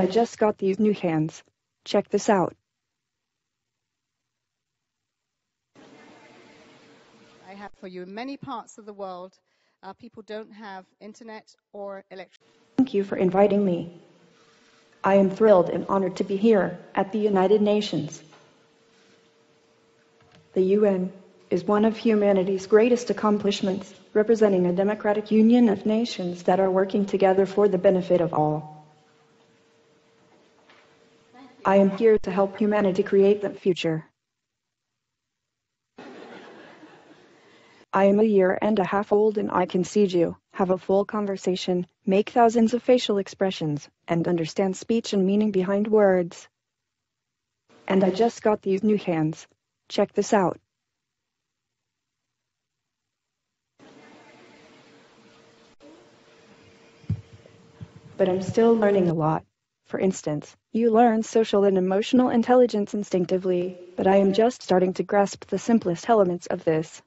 I just got these new hands. Check this out. I have for you in many parts of the world, uh, people don't have internet or electricity. Thank you for inviting me. I am thrilled and honored to be here at the United Nations. The UN is one of humanity's greatest accomplishments, representing a democratic union of nations that are working together for the benefit of all. I am here to help humanity create that future. I am a year and a half old and I can see you, have a full conversation, make thousands of facial expressions, and understand speech and meaning behind words. And I just got these new hands. Check this out. But I'm still learning a lot. For instance, you learn social and emotional intelligence instinctively, but I am just starting to grasp the simplest elements of this.